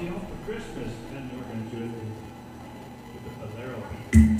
be home for Christmas, and we're gonna do it with the Bolero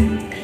Amen.